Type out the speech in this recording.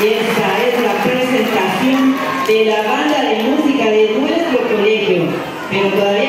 Esta es la presentación de la banda de música de nuestro colegio. Pero todavía